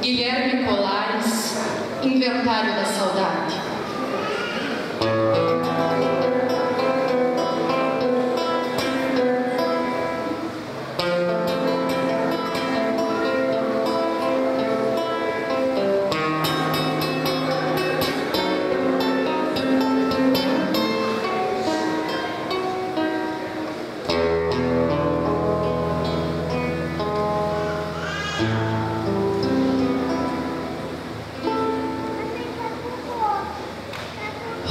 Guilherme Colares, Inventário da Saudade.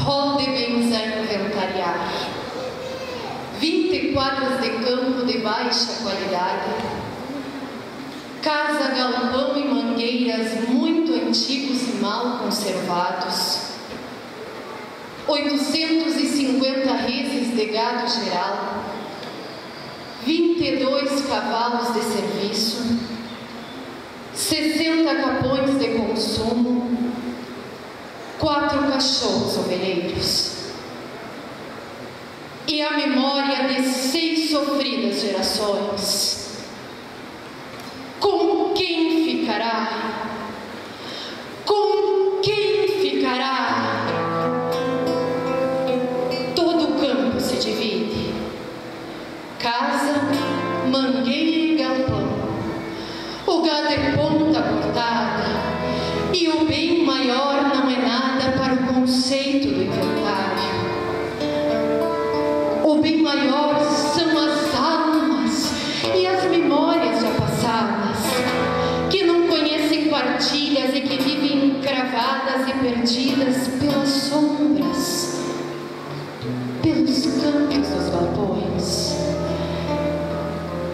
Ronde bens a inventariar. 20 quadras de campo de baixa qualidade. Casa, galpão e mangueiras muito antigos e mal conservados. 850 reses de gado geral. 22 cavalos de serviço. 60 capões de consumo quatro cachorros ovelheiros e a memória de seis sofridas gerações. Com quem ficará? Com quem ficará? Todo o campo se divide: casa, e perdidas pelas sombras, pelos campos dos galpões,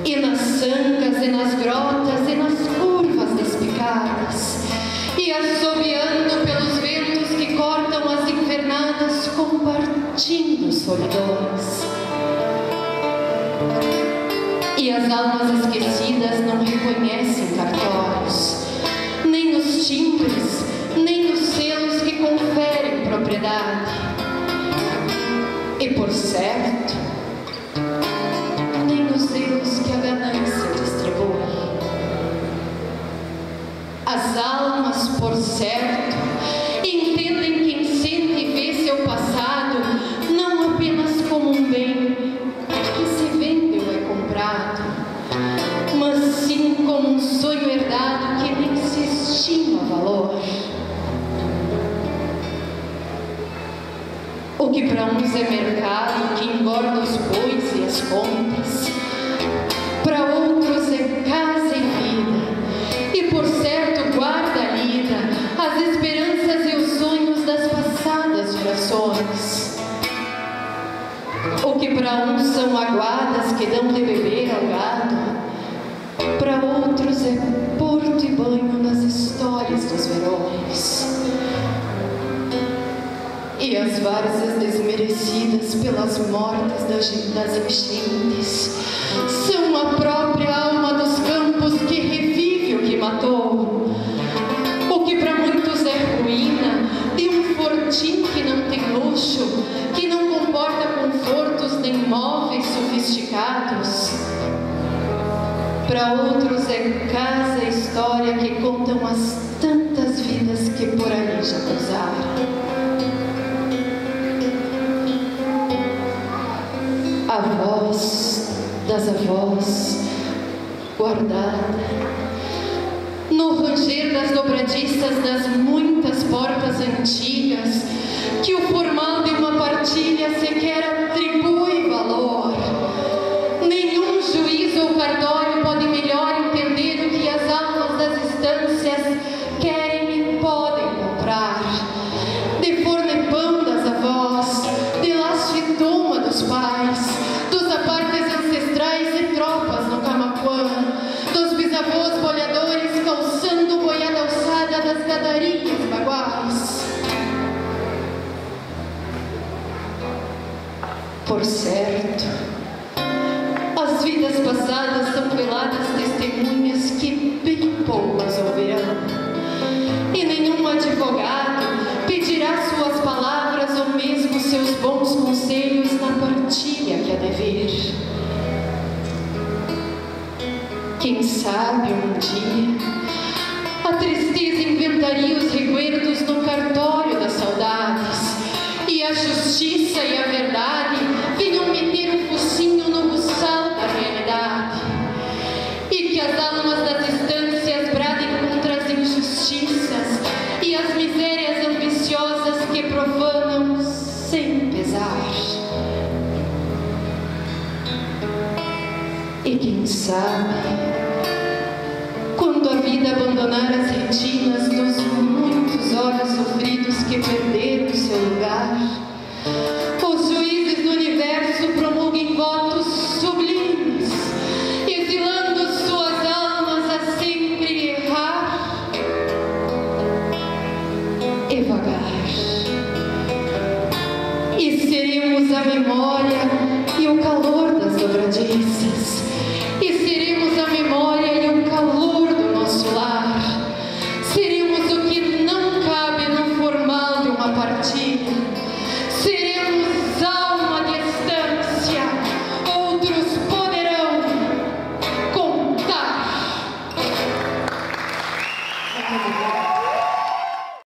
e nas sangas e nas grotas e nas curvas despicadas e assobiando pelos ventos que cortam as invernadas, compartindo solidões. E as almas esquecidas não reconhecem cartórios, nem nos timbres, propriedade. E por certo, nem nos selos que a ganância distribui. As almas, por certo, para uns são aguadas que dão de beber ao gado, para outros é porto e banho nas histórias dos verões. E as várzeas desmerecidas pelas mortes das, das enchentes são a própria alma dos campos que revive o que matou. Para outros é casa e história que contam as tantas vidas que por ali já cruzaram. A voz das avós guardada no ranger das dobradiças das muitas portas antigas que o formal de uma partilha sequer atribui andorinhas baguais. Por certo, as vidas passadas são peladas testemunhas que bem poucas ouvirão. E nenhum advogado pedirá suas palavras ou mesmo seus bons conselhos na partilha que é dever. Quem sabe um dia guardaria os recuerdos no cartório das saudades. E a justiça e a verdade venham meter o focinho no buçal da realidade. E que as almas das distâncias bradem contra as injustiças e as misérias ambiciosas que profanam sem pesar. E quem sabe ainda abandonar as retinas dos muitos olhos sofridos que perderam seu lugar. Os juízes do universo promulguem votos sublimes, exilando suas almas a sempre errar e vagar. E seremos a memória e o calor das dobradiças.